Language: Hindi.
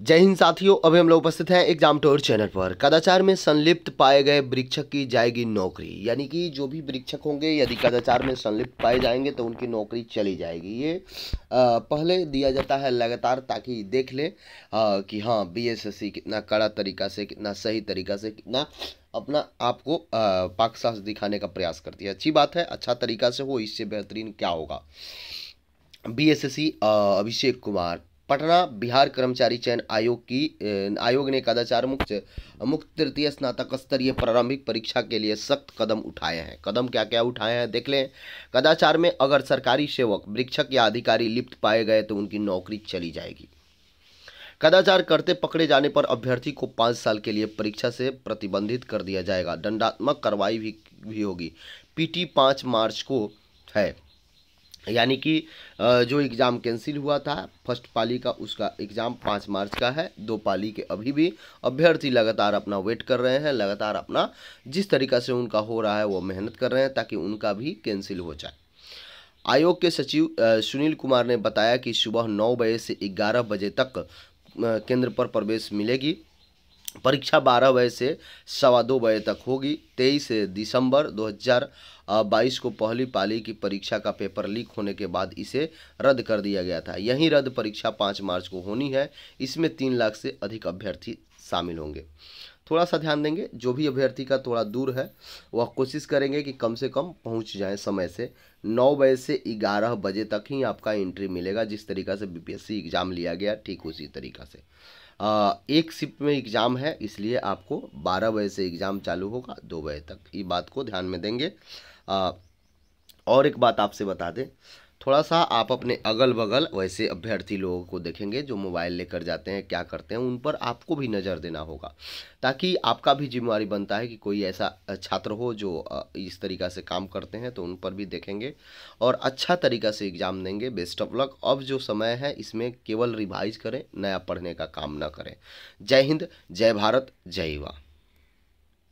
जय हिंद साथियों अभी हम लोग उपस्थित हैं एग्ज़ाम टोर चैनल पर। कदाचार में संलिप्त पाए गए वृक्षक की जाएगी नौकरी। यानी कि जो भी वृक्षक होंगे यदि कदाचार में संलिप्त पाए जाएँगे तो उनकी नौकरी चली जाएगी। ये आ, पहले दिया जाता है लगातार ताकि देख ले आ, कि हाँ बीएसएससी कितना कड़ा तरीका से कितना सही तरीका से कितना अपना आपको पाक साहस दिखाने का प्रयास करती है। अच्छी बात है अच्छा तरीका से हो इससे बेहतरीन क्या होगा? बीएसएससी अभिषेक कुमार। पटना बिहार कर्मचारी चयन आयोग की आयोग ने कदाचार मुक्त मुक्त तृतीय स्नातक स्तरीय प्रारंभिक परीक्षा के लिए सख्त कदम उठाए हैं। कदम क्या क्या उठाए हैं देख लें। कदाचार में अगर सरकारी सेवक वृक्षक या अधिकारी लिप्त पाए गए तो उनकी नौकरी चली जाएगी। कदाचार करते पकड़े जाने पर अभ्यर्थी को पाँच साल के लिए परीक्षा से प्रतिबंधित कर दिया जाएगा। दंडात्मक कार्रवाई भी, भी होगी। पीटी पाँच मार्च को है। यानी कि जो एग्ज़ाम कैंसिल हुआ था, फ़र्स्ट पाली का उसका एग्ज़ाम पाँच मार्च का है, दो पाली के अभी भी अभ्यर्थी लगातार अपना वेट कर रहे हैं, लगातार अपना जिस तरीका से उनका हो रहा है वो मेहनत कर रहे हैं ताकि उनका भी कैंसिल हो जाए। आयोग के सचिव सुनील कुमार ने बताया कि सुबह नौ बजे से ग्यारह बजे तक केंद्र पर प्रवेश मिलेगी। परीक्षा बारह बजे से सवा दो बजे तक होगी। तेईस दिसंबर 2022 को पहली पाली की परीक्षा का पेपर लीक होने के बाद इसे रद्द कर दिया गया था। यही रद्द परीक्षा पाँच मार्च को होनी है। इसमें तीन लाख से अधिक अभ्यर्थी शामिल होंगे। थोड़ा सा ध्यान देंगे जो भी अभ्यर्थी का थोड़ा दूर है वह कोशिश करेंगे कि कम से कम पहुँच जाए समय से। नौ बजे से ग्यारह बजे तक ही आपका एंट्री मिलेगा जिस तरीका से बीपीएससी एग्ज़ाम लिया गया ठीक उसी तरीका से। आ, एक शिफ्ट में एग्ज़ाम है इसलिए आपको बारह बजे से एग्ज़ाम चालू होगा दो बजे तक। ये बात को ध्यान में देंगे। और एक बात आपसे बता दें थोड़ा सा आप अपने अगल बगल वैसे अभ्यर्थी लोगों को देखेंगे जो मोबाइल लेकर जाते हैं, क्या करते हैं, उन पर आपको भी नज़र देना होगा, ताकि आपका भी जिम्मेवारी बनता है कि कोई ऐसा छात्र हो जो इस तरीक़ा से काम करते हैं तो उन पर भी देखेंगे और अच्छा तरीका से एग्ज़ाम देंगे, बेस्ट ऑफ़ लक। अब जो समय है, इसमें केवल रिवाइज करें, नया पढ़ने का काम ना करें। जय हिंद, जय भारत, जय युवा।